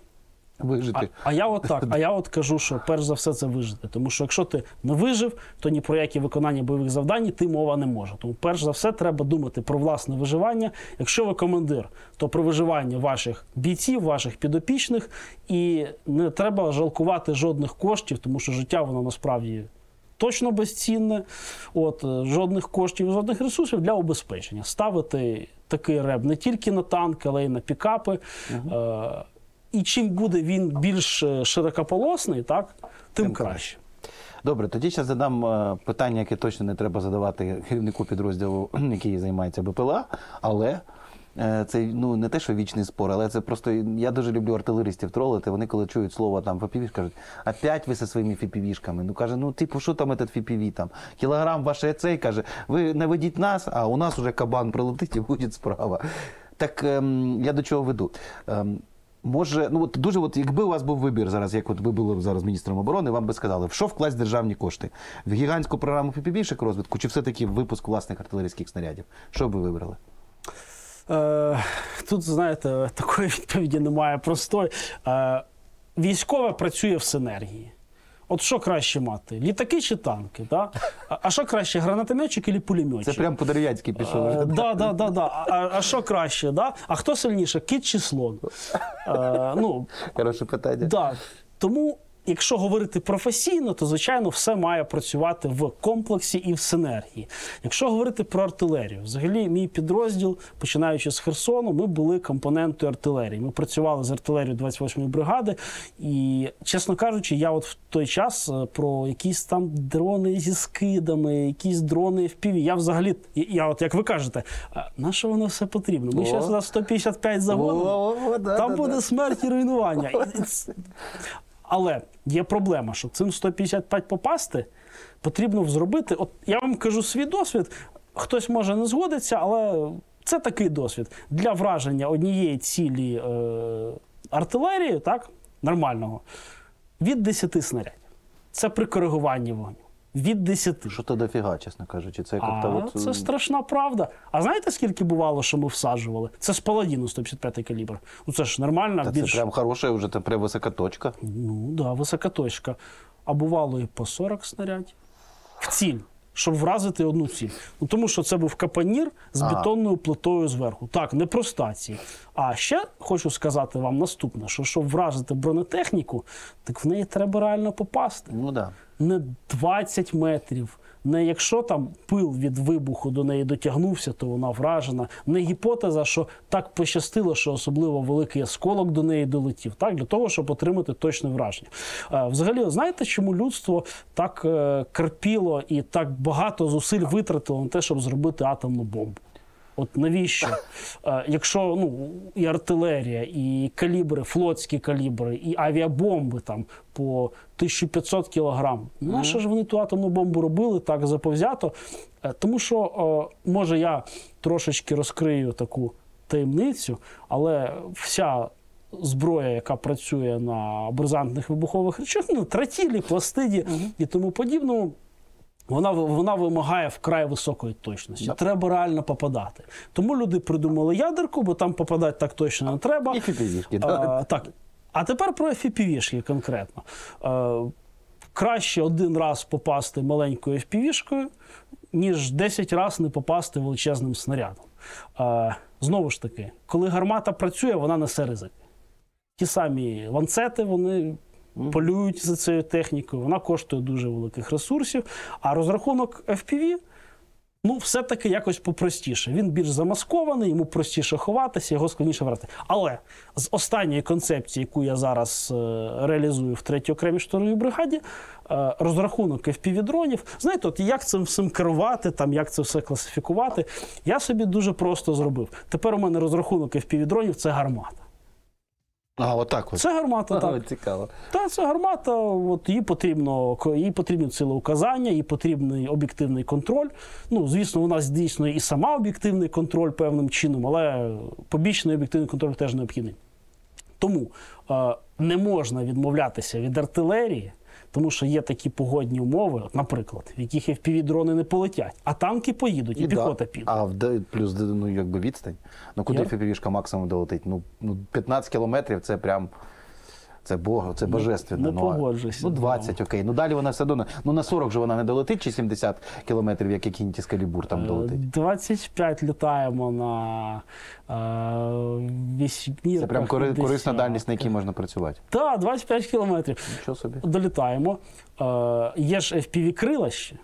А, Вижити. а я от так, а я от кажу, що перш за все це вижити. Тому що якщо ти не вижив, то ні про які виконання бойових завдань ти мова не може. Тому перш за все треба думати про власне виживання. Якщо ви командир, то про виживання ваших бійців, ваших підопічних, і не треба жалкувати жодних коштів, тому що життя воно насправді. Точно безцінне, от е, жодних коштів, жодних ресурсів для убезпечення. Ставити такий реб не тільки на танки, але й на пікапи. Е, і чим буде він більш е, широкополосний, так, тим, Тим краще. Добре, тоді зараз задам е, питання, яке точно не треба задавати керівнику підрозділу, який займається БПЛА, але. е, Це ну не те, що вічний спор, але це просто я дуже люблю артилеристів тролити. Вони коли чують слово там ФПВ, кажуть, опять ви зі своїми фіпівішками. Ну каже, ну типу, що там этот ФПВ там? Кілограм ваше цей каже, ви наведіть нас, а у нас уже кабан прилетить і буде справа. Так ем, я до чого веду? Ем, Може, ну от дуже, от якби у вас був вибір зараз, як от ви були зараз міністром оборони, вам би сказали, в що вкласть державні кошти? В гігантську програму ФПВ розвитку, чи все-таки випуск власних артилерійських снарядів? Що б ви вибрали? Е, тут, знаєте, такої відповіді немає простої. Е, військове працює в синергії. От що краще мати? Літаки чи танки? Да? А, що краще, гранатометчик чи пулеметчик? Це прям по дерев'янськи пішов. Да, да, да, да. А, а що краще? Да? А хто сильніше, Кіт чи слон? А, ну, Хороше питання. Да. Тому, якщо говорити професійно, то звичайно все має працювати в комплексі і в синергії. Якщо говорити про артилерію, взагалі мій підрозділ, починаючи з Херсону, ми були компонентою артилерії. Ми працювали з артилерією 28-ї бригади, і, чесно кажучи, я от в той час е, про якісь там дрони зі скидами, якісь дрони FPV, я взагалі, я от як ви кажете, на що воно все потрібно? Ми зараз сюди 155 загонів. Там буде смерть і руйнування. Але є проблема, що цим 155 попасти потрібно зробити. От я вам кажу свій досвід. Хтось може не згодиться, але це такий досвід для враження однієї цілі е, артилерії, так, нормального, від 10 снарядів. Це при коригуванні вогню. Від 10. Що то дофіга, чесно кажучи. Це як-то от, це страшна правда. А знаєте, скільки бувало, що ми всаджували? Це з паладіну 155 калібр. Ну це ж нормально, Та це прям хороша, вже це прям висока точка. Ну, да, висока точка. А бувало і по 40 снарядів. В ціль. Щоб вразити одну ціль. Ну, тому що це був капанір з Ага. бетонною плитою зверху. Так, не проста ціль. А ще хочу сказати вам наступне: що щоб вразити бронетехніку, так в неї треба реально попасти Ну да. не 20 метрів. Не якщо там пил від вибуху до неї дотягнувся, то вона вражена. Не гіпотеза, що так пощастило, що особливо великий осколок до неї долетів, так для того, щоб отримати точне враження. Е, Взагалі, знаєте, чому людство так е, терпіло і так багато зусиль витратило на те, щоб зробити атомну бомбу? От навіщо? Е, Якщо ну, і артилерія, і калібри, флотські калібри, і авіабомби там по 1500 кілограм. На що ж вони ту атомну бомбу робили так заповзято? Е, Тому що, може, я трошечки розкрию таку таємницю, але вся зброя, яка працює на бризантних вибухових речах, ну, тротілі, пластиді і тому подібному, вона, вона вимагає вкрай високої точності. Да. Треба реально попадати. Тому люди придумали ядерку, бо там попадати так точно не треба. І да. А, так. А тепер про FPV-шки конкретно. Е, краще один раз попасти маленькою FPV-шкою, ніж 10 разів не попасти величезним снарядом. Е, знову ж таки, коли гармата працює, вона несе ризики. Ті самі ланцети, вони полюють за цією технікою, вона коштує дуже великих ресурсів. А розрахунок FPV Ну, все-таки якось попростіше. Він більш замаскований, йому простіше ховатися, його складніше брати. Але з останньої концепції, яку я зараз е, реалізую в третій окремій штурмовій бригаді, е, розрахунок FPV-дронів, знаєте, от як цим всім керувати, там, як це все класифікувати, я собі дуже просто зробив. Тепер у мене розрахунок FPV-дронів – це гармата. А, отак от. Це гармата, так. Ага, цікаво. Та це гармата, от їй потрібно їй потрібні цілеуказання, їй потрібний об'єктивний контроль. Ну, звісно, у нас дійсно і сама об'єктивний контроль певним чином, але побічний об'єктивний контроль теж необхідний. Тому е, не можна відмовлятися від артилерії, тому що є такі погодні умови, наприклад, в яких FPV-дрони не полетять, а танки поїдуть, і, І да. піхота піде. А в плюс ну, якби відстань. Ну куди фіпівішка максимум долетить? Ну, ну 15 кілометрів це прям. Це Бог, це божественно. не ну, Ну, 20, окей. Ну далі вона все одно. Ну на 40 же вона не долетить, чи 70 кілометрів, як який калібур там Е, долетить. 25 літаємо на е, вісьмірках. Це прям кори- корисна дальність, на якій можна працювати. Так, 25 кілометрів. Нічого собі. Долітаємо. Е, є ж FPV-крила ще.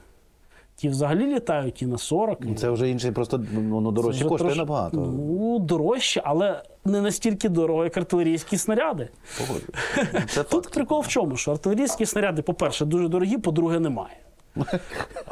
Ті взагалі літають і на 40. Це вже інший, просто ну, ну, дорожче коштує трош- набагато. Ну, дорожче, але не настільки дорого, як артилерійські снаряди. Це Тут прикол в чому? Що артилерійські снаряди, по-перше, дуже дорогі, по-друге, немає.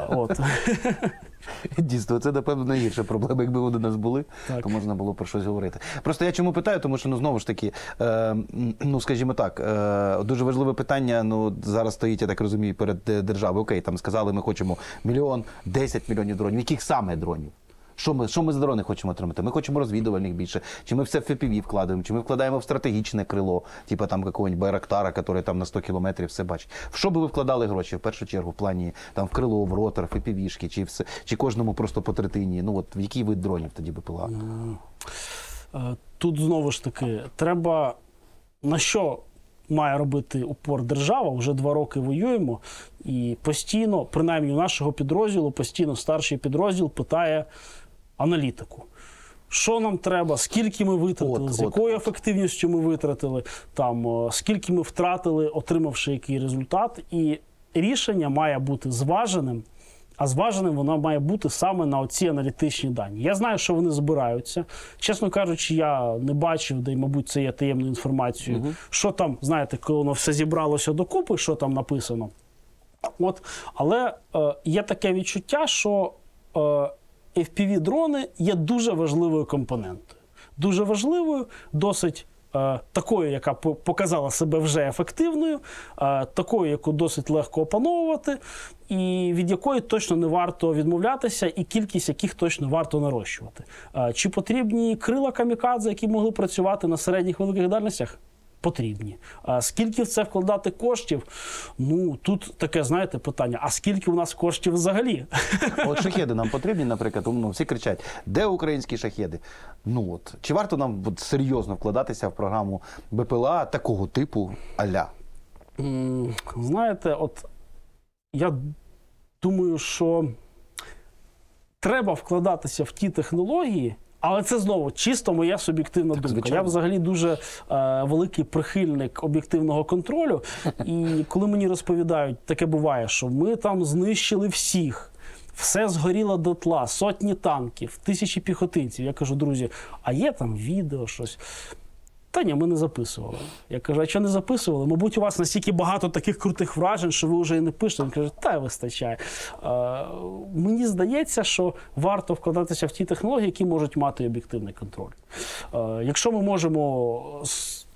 От. Дійсно, це напевно найгірша проблема. Якби вони у нас були, Так. то можна було про щось говорити. Просто я чому питаю, тому що ну знову ж таки, е, ну скажімо так, е, дуже важливе питання. Ну зараз стоїть, я так розумію, перед е, державою. Окей, там сказали, ми хочемо мільйон, 10 мільйонів дронів. Яких саме дронів? Що ми, що ми за дрони хочемо отримати? Ми хочемо розвідувальних більше. Чи ми все в FPV вкладаємо, чи ми вкладаємо в стратегічне крило, типу там якогось Байрактара, який там на 100 кілометрів все бачить. В що би ви вкладали гроші в першу чергу в плані там в крило, в ротор, FPV-шки, чи все, чи кожному просто по третині? Ну от в який вид дронів тоді би пила? Е, Тут знову ж таки треба на що має робити упор держава? Вже два роки воюємо, і постійно, принаймні у нашого підрозділу, постійно старший підрозділ питає аналітику. Що нам треба, скільки ми витратили, От, з якою от. ефективністю ми витратили, там, е, скільки ми втратили, отримавши який результат. І рішення має бути зваженим, а зваженим воно має бути саме на оці аналітичні дані. Я знаю, що вони збираються. Чесно кажучи, я не бачив, де, мабуть, це є таємною інформацією. Що там, знаєте, коли воно все зібралося докупи, що там написано. От, але е, є таке відчуття, що е, FPV-дрони є дуже важливою компонентою. Дуже важливою, досить е, такою, яка показала себе вже ефективною, е, такою, яку досить легко опановувати, і від якої точно не варто відмовлятися, і кількість яких точно варто нарощувати. Е, чи потрібні крила камікадзе, які могли працювати на середніх великих дальностях? Потрібні. А скільки в це вкладати коштів? Ну тут таке, знаєте, питання: а скільки у нас коштів взагалі? От шахеди нам потрібні, наприклад, ну, всі кричать, де українські шахеди? Ну от чи варто нам от, серйозно вкладатися в програму БПЛА такого типу аля? Знаєте, от я думаю, що треба вкладатися в ті технології. Але це знову чисто моя суб'єктивна думка. звичайно. Я взагалі дуже е, великий прихильник об'єктивного контролю. І коли мені розповідають, таке буває, що ми там знищили всіх. Все згоріло дотла, сотні танків, тисячі піхотинців. Я кажу, друзі, а є там відео, щось. Та ні, ми не записували. Я кажу, а що не записували? Мабуть, у вас настільки багато таких крутих вражень, що ви вже і не пишете. Він каже, та вистачає. Е, мені здається, що варто вкладатися в ті технології, які можуть мати об'єктивний контроль. Е, якщо ми можемо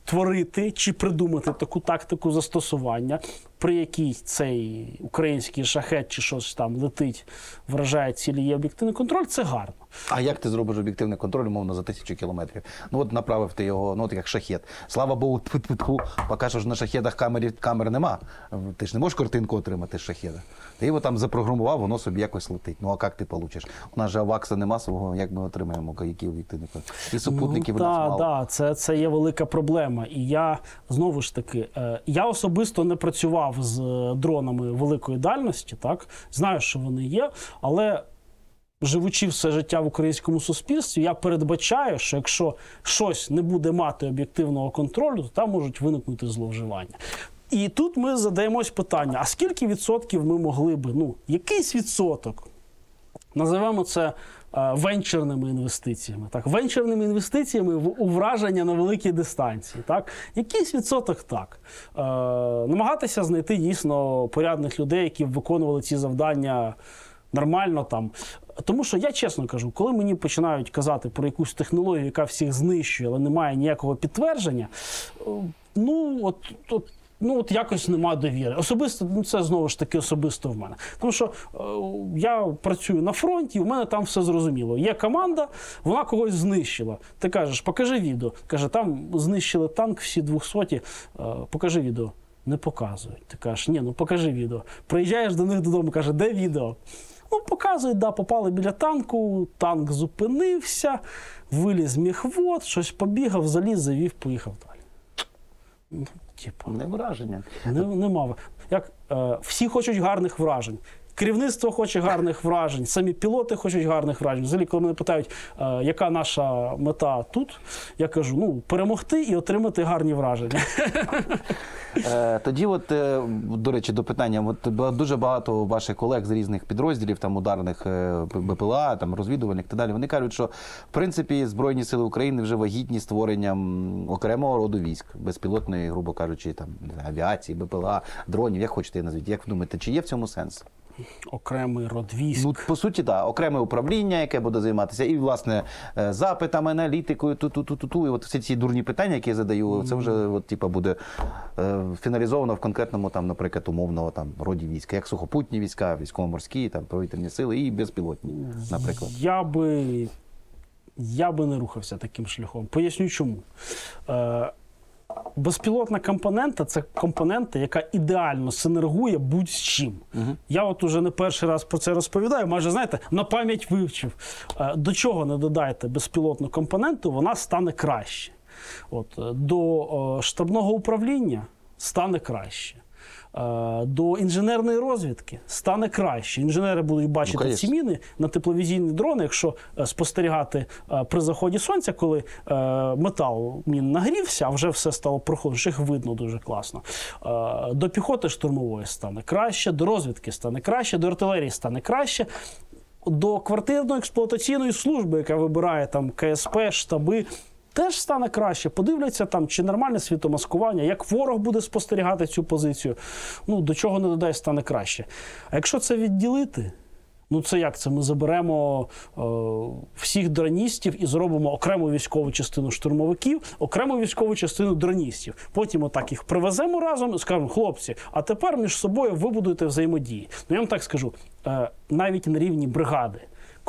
створити чи придумати таку тактику застосування, при якій цей український шахет чи щось там летить, вражає цілі, є об'єктивний контроль, це гарно. А як ти зробиш об'єктивний контроль, умовно, за тисячу кілометрів? Ну от направив ти його, ну от як шахет. Слава Богу, тьфу-тьфу-тьфу, поки що ж на шахедах камер, камер нема. Ти ж не можеш картинку отримати з шахеда. Ти його там запрограмував, воно собі якось летить. Ну а як ти получиш? У нас же авакса нема свого, як ми отримаємо який об'єктивний контроль? І супутників ну, да, мало. це, це є велика проблема. І я знову ж таки, е, я особисто не працював з е, дронами великої дальності, так знаю, що вони є, але. Живучи все життя в українському суспільстві, я передбачаю, що якщо щось не буде мати об'єктивного контролю, то там можуть виникнути зловживання. І тут ми задаємось питання: а скільки відсотків ми могли би, ну, якийсь відсоток Називаємо це е, венчурними інвестиціями. Так, венчурними інвестиціями в враження на великій дистанції. Так, якийсь відсоток так. Е, намагатися знайти дійсно порядних людей, які б виконували ці завдання нормально там. Тому що я чесно кажу, коли мені починають казати про якусь технологію, яка всіх знищує, але немає ніякого підтвердження, е, ну от. от Ну, от якось нема довіри. Особисто, ну це знову ж таки особисто в мене. Тому що е, я працюю на фронті, в мене там все зрозуміло. Є команда, вона когось знищила. Ти кажеш, покажи відео. Каже, там знищили танк, всі 200, е, покажи відео. Не показують. Ти кажеш, ні, ну покажи відео. Приїжджаєш до них додому, каже, де відео? Ну, показують, да, попали біля танку, танк зупинився, виліз міхвод, щось побігав, заліз, завів, поїхав далі. Ну, типу. Не враження. Не, нема. Як е, всі хочуть гарних вражень. Керівництво хоче гарних вражень, самі пілоти хочуть гарних вражень. Взагалі, коли мене питають, е, яка наша мета тут, я кажу: ну, перемогти і отримати гарні враження. Е, Тоді, от, е, до речі, до питання, от дуже багато ваших колег з різних підрозділів, там ударних БПЛА, там розвідувальних і так далі. Вони кажуть, що в принципі Збройні сили України вже вагітні створенням окремого роду військ, безпілотної, грубо кажучи, там авіації, БПЛА, дронів, як хочете назвіть. Як ви думаєте, чи є в цьому сенс? Окремий род військ. Ну, по суті, так, окреме управління, яке буде займатися, і власне е, запитами, аналітикою, ту-ту-ту-ту-ту. І от всі ці дурні питання, які я задаю, це вже от, типа, буде е, фіналізовано в конкретному, там, наприклад, умовного там роді війська, як сухопутні війська, військово-морські, там повітряні сили і безпілотні, наприклад. Я би, я би не рухався таким шляхом. Поясню чому. Е, безпілотна компонента це компонента, яка ідеально синергує будь з чим. Я от уже не перший раз про це розповідаю, майже знаєте, на пам'ять вивчив. Е, до чого не додайте безпілотну компоненту, вона стане краще. От, е, до е, штабного управління стане краще. Е, До інженерної розвідки стане краще. Інженери будуть бачити Ну, ці міни на тепловізійні дрони, якщо е, спостерігати е, при заході сонця, коли метал мін нагрівся, а вже все стало проходити, їх видно дуже класно. До піхоти штурмової стане краще, до розвідки стане краще, до артилерії стане краще. До квартирно-експлуатаційної служби, яка вибирає там КСП, штаби, теж стане краще. Подивляться там, чи нормальне світомаскування, як ворог буде спостерігати цю позицію. Ну, до чого не додай, стане краще. А якщо це відділити, ну це як це? Ми заберемо е, всіх дроністів і зробимо окрему військову частину штурмовиків, окрему військову частину дроністів. Потім отак їх привеземо разом і скажемо, хлопці, а тепер між собою вибудуйте взаємодії. Ну я вам так скажу, е, навіть на рівні бригади.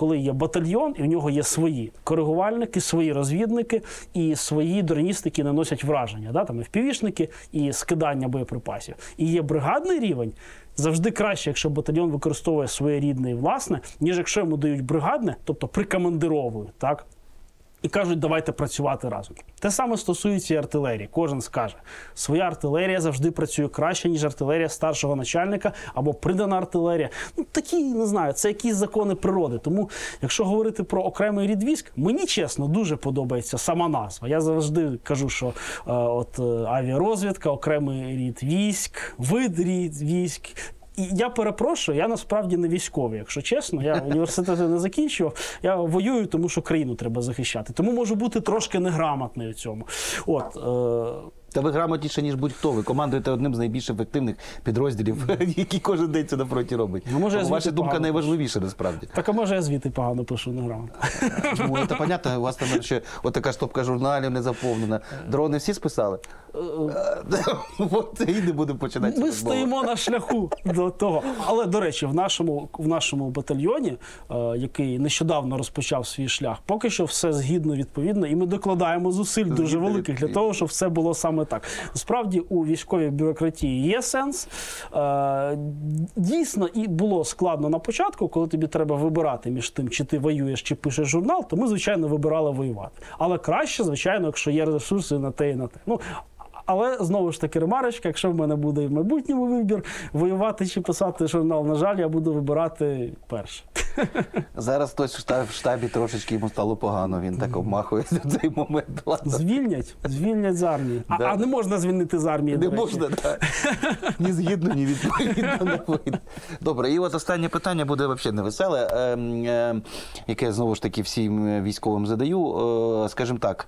Коли є батальйон, і в нього є свої коригувальники, свої розвідники і свої дроністи, які наносять враження, да? там і впівішники, і скидання боєприпасів. І є бригадний рівень. Завжди краще, якщо батальйон використовує своє рідне і власне, ніж якщо йому дають бригадне, тобто прикомандировують, так? І кажуть, давайте працювати разом. Те саме стосується і артилерії. Кожен скаже, своя артилерія завжди працює краще, ніж артилерія старшого начальника або придана артилерія. Ну такі не знаю, це якісь закони природи. Тому, якщо говорити про окремий рід військ, мені чесно дуже подобається сама назва. Я завжди кажу, що е, от е, авіарозвідка, окремий рід військ, вид рід військ. Я перепрошую, я насправді не військовий, якщо чесно. Я університети не закінчував. Я воюю, тому що країну треба захищати. Тому можу бути трошки неграмотний у цьому. От е, Та ви грамотніше, ніж будь-хто. Ви командуєте одним з найбільш ефективних підрозділів, які кожен день це на фронті робить. Ну, може, я Ваша думка погано найважливіша насправді. так, а може я звідти погано пишу неграмотно. Ну, це понятно, у вас там ще от така стопка журналів не заповнена. Дрони всі списали? От і не будемо починати. Ми стоїмо на шляху до того. Але до речі, в нашому в нашому батальйоні, е, який нещодавно розпочав свій шлях, поки що все згідно відповідно, і ми докладаємо зусиль дуже великих для того, щоб все було саме так. Насправді у військовій бюрократії є сенс. Е, Дійсно, і було складно на початку, коли тобі треба вибирати між тим, чи ти воюєш, чи пишеш журнал, то ми, звичайно, вибирали воювати. Але краще, звичайно, якщо є ресурси на те і на те. Ну, але знову ж таки ремарочка, якщо в мене буде в майбутньому вибір воювати чи писати журнал, на жаль, я буду вибирати перше. Зараз хтось в штаб- в штабі трошечки йому стало погано, він так обмахується в цей момент. Ладно. Звільнять, звільнять з армії. А, Да. а не можна звільнити з армії. Не до речі. можна, так. Ні згідно, ні відповідно не вийде. Добре, і от останнє питання буде взагалі невеселе, ем, ем, яке знову ж таки всім військовим задаю. Е, Скажімо так.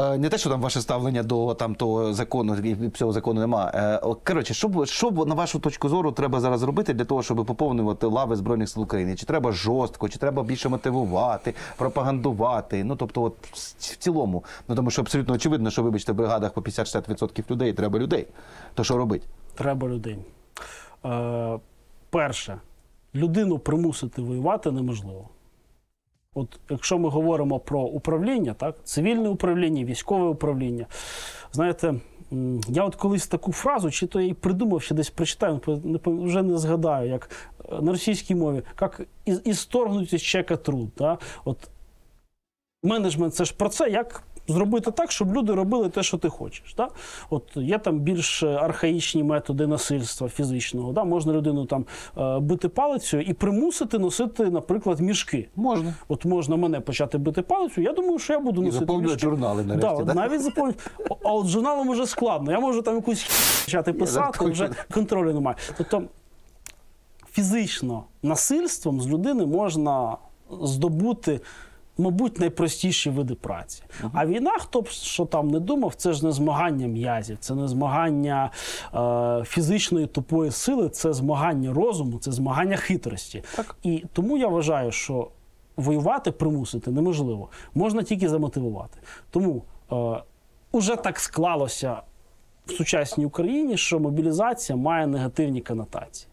Е, Не те, що там ваше ставлення до там того закону, цього закону нема. Е, Коротше, що, що на вашу точку зору треба зараз робити для того, щоб поповнювати лави Збройних сил України? Чи треба жорстко, чи треба більше мотивувати, пропагандувати? Ну тобто, от в цілому. Ну тому що абсолютно очевидно, що вибачте, в бригадах по 50-60% людей треба людей. То що робити? Треба людей. Е, перше, людину примусити воювати неможливо. От якщо ми говоримо про управління, так, цивільне управління, військове управління, знаєте, я от колись таку фразу, чи то я і придумав, ще десь прочитаю, вже не згадаю, як е, на російській мові, як історгнути з чека труд. Да? От менеджмент це ж про це, як зробити так, щоб люди робили те, що ти хочеш. Да? От є там більш архаїчні методи насильства фізичного. Да? Можна людину там е, бити палицею і примусити носити, наприклад, мішки. Можна. От можна мене почати бити палицею, я думаю, що я буду І носити заповнювати мішки. журнали нарешті. Да, да? навіть заповнювати. А от журналом уже складно. Я можу там якусь почати писати, вже контролю немає. Тобто фізично насильством з людини можна здобути. Мабуть, найпростіші види праці. А війна, хто б що там не думав, це ж не змагання м'язів, це не змагання е, фізичної тупої сили, це змагання розуму, це змагання хитрості. Так. І тому я вважаю, що воювати примусити неможливо, можна тільки замотивувати. Тому е, уже так склалося в сучасній Україні, що мобілізація має негативні конотації.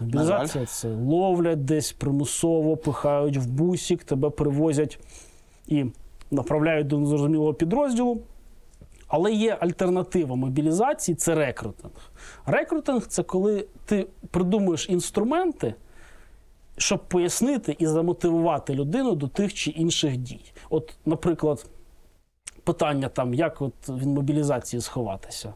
Мобілізація це ловлять десь примусово, пихають в бусік, тебе привозять і направляють до незрозумілого підрозділу. Але є альтернатива мобілізації це рекрутинг. Рекрутинг це коли ти придумуєш інструменти, щоб пояснити і замотивувати людину до тих чи інших дій. От, наприклад, питання там, як от від мобілізації сховатися.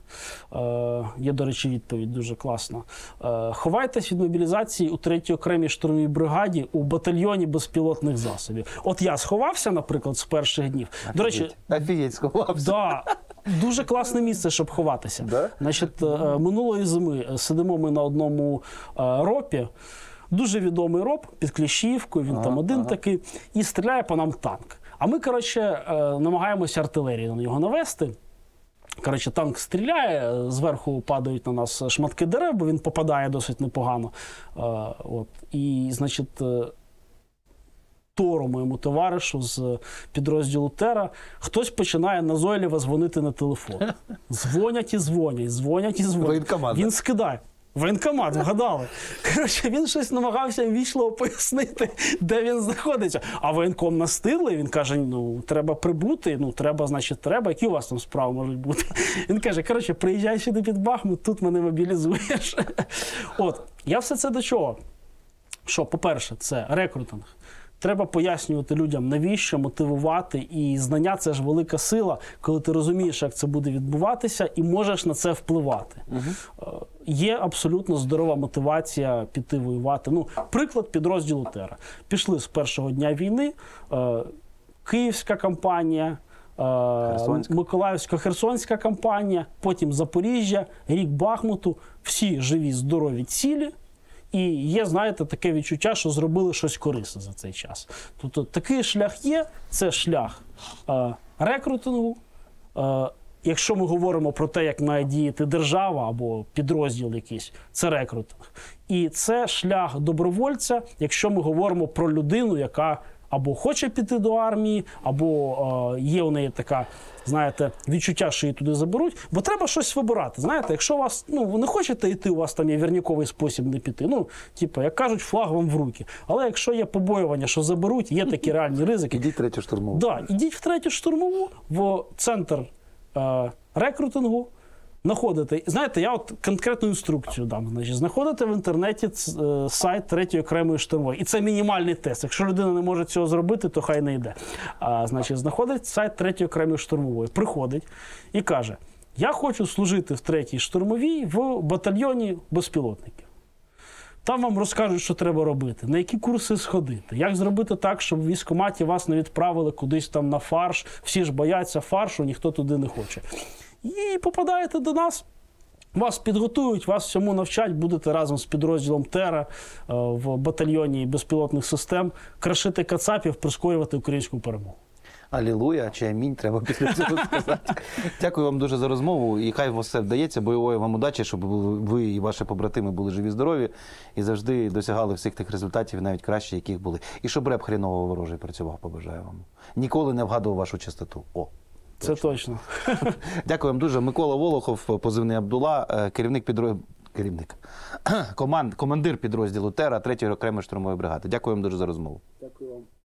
Е, є, до речі, відповідь дуже класна. Е, ховайтесь від мобілізації у 3-й окремій штурмовій бригаді у батальйоні безпілотних засобів. От я сховався, наприклад, з перших днів. До речі, Офігеть, сховався. Да, дуже класне місце, щоб ховатися. Да? Значить, е, минулої зими сидимо ми на одному е, ропі. Дуже відомий роп під Кліщівкою, він там один такий, і стріляє по нам танк. А ми, коротше, е, намагаємося артилерію на нього навести. Коротше, танк стріляє, зверху падають на нас шматки дерев, бо він попадає досить непогано. Е, от. І, значить, е, Тору, моєму товаришу з підрозділу Тера, хтось починає назойливо дзвонити на телефон. Дзвонять і дзвонять, дзвонять і дзвонять. Він скидає. Воєнкомат, вгадали. Коротше, він щось намагався ввійшло пояснити, де він знаходиться. А воєнком настигли. він каже: ну, треба прибути, ну, треба, значить, треба. Які у вас там справи можуть бути? Він каже: коротше, приїжджай сюди під Бахмут, тут мене мобілізуєш. От, я все це до чого? Що, по-перше, це рекрутинг. Треба пояснювати людям, навіщо мотивувати, і знання це ж велика сила, коли ти розумієш, як це буде відбуватися, і можеш на це впливати. Е, Є абсолютно здорова мотивація піти воювати. Ну, приклад підрозділу Тера. Пішли з першого дня війни. Е, Київська кампанія. е, Херсонська. Миколаївсько-Херсонська кампанія, потім Запоріжжя, рік Бахмуту. Всі живі, здорові цілі. І є, знаєте, таке відчуття, що зробили щось корисне за цей час. Тобто такий шлях є, це шлях е, рекрутингу. Е, якщо ми говоримо про те, як має діяти держава або підрозділ якийсь, це рекрутинг. І це шлях добровольця, якщо ми говоримо про людину, яка або хоче піти до армії, або е, є у неї така, знаєте, відчуття, що її туди заберуть. Бо треба щось вибирати. Знаєте, якщо вас ну ви не хочете йти, у вас там є вірніковий спосіб не піти. Ну, типу, як кажуть, флаг вам в руки. Але якщо є побоювання, що заберуть, є такі реальні ризики. Ідіть третю штурмову. Да, ідіть в третю штурмову в центр е, рекрутингу. Знаходите, знаєте, я от конкретну інструкцію дам. Значить, знаходите в інтернеті е, сайт третьої окремої штурмової. І це мінімальний тест. Якщо людина не може цього зробити, то хай не йде. А, значить, знаходить сайт третьої окремої штурмової, приходить і каже: Я хочу служити в третій штурмовій в батальйоні безпілотників. Там вам розкажуть, що треба робити, на які курси сходити, як зробити так, щоб в військкоматі вас не відправили кудись там на фарш. Всі ж бояться фаршу, ніхто туди не хоче. І попадаєте до нас. Вас підготують, вас всьому навчать, будете разом з підрозділом Тера е, в батальйоні безпілотних систем крашити кацапів, прискорювати українську перемогу. Алілуя чи амінь, треба після цього сказати. Дякую вам дуже за розмову. І хай все вдається. Бойової вам удачі, щоб ви і ваші побратими були живі, здорові і завжди досягали всіх тих результатів, навіть краще, яких були. І щоб реп хріново ворожий працював, побажаю вам. Ніколи не вгадував вашу частоту. О. Це точно. Дякую вам дуже. Микола Волохов, позивний Абдула, е, керівник підрозділу. керівник команд, командир підрозділу Тера 3-ї окремої штурмової бригади. Дякую вам дуже за розмову. Дякую вам.